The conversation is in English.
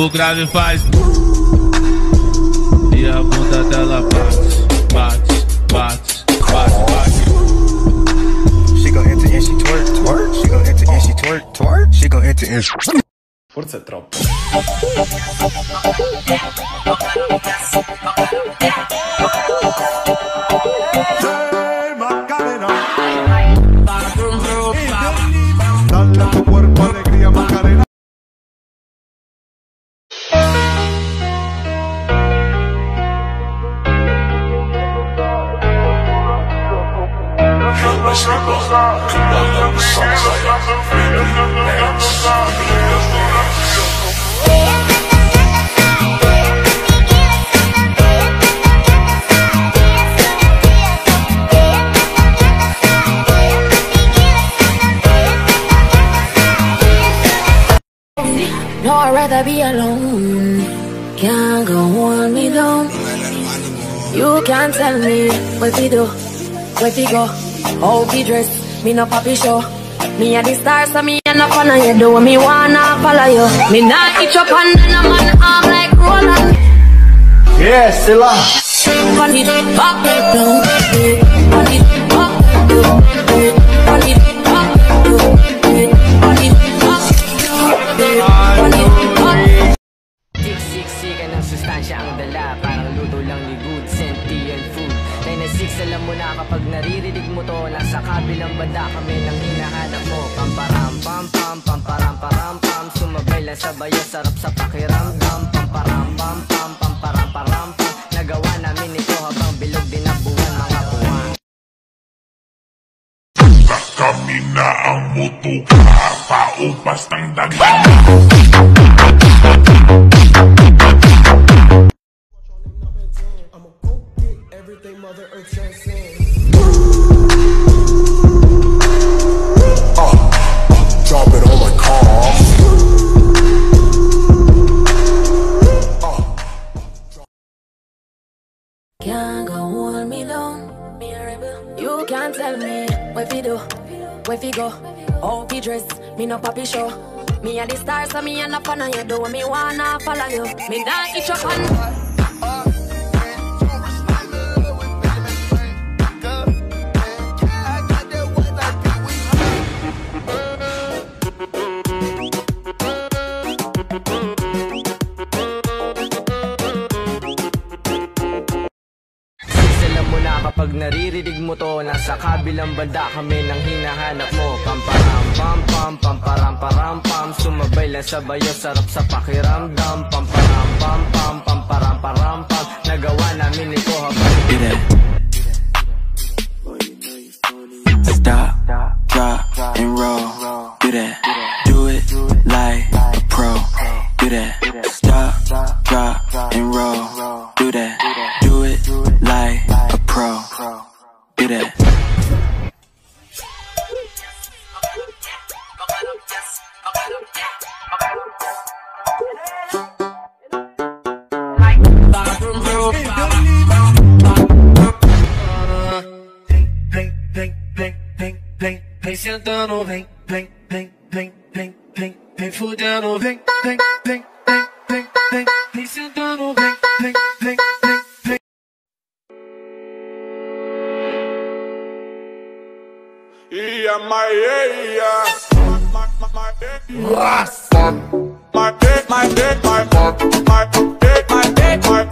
O grave faz e a bunda dela bate, bate, bate, bate, bate. She gon' enter and she twerk, twerk. She gon' enter and she twerk, twerk. She gon' enter and she... Forse è troppo. Dale a No, I'd rather be alone. Can't go hold me down. You can't tell me what we do, where we go, how we dress. Me no papi show. Me a the stars, so me a no of you. Do me wanna follow you. Me not itch up on a man arm like Roland. Yes, c'est là. Pon it up, down, it up, down, kabilang banda kami nang hinahanap mo. Pamparam pam pam pamparam param pam. Sumabay lang sabay ang sarap sa pakiramdam. Pamparam pam pam pamparam param pam. Nagawa namin ito habang bilog din ang buwan mga buwan. Kami na ang mutuka Paupas ng dagat Can't go hold me down. You can't tell me what we do, where we go, how we dress. Me no papi show. Me a the stars, so me a no fun of you. Do me wanna follow you. Me not itch up on. Mo na kapag naririnig mo to Nasa kabilang banda kami nang hinahanap mo. Pamparam pam pam pamparam param pam Sumabay lang sabay ang sarap sa pakiramdam. Pam that. Vem, sentando, vem, vem, vem, vem, vem, vem, vem fudendo, vem, vem, vem, vem, vem, vem, vem sentando, vem, vem, vem. Ia my ia my My my my my my my my my my my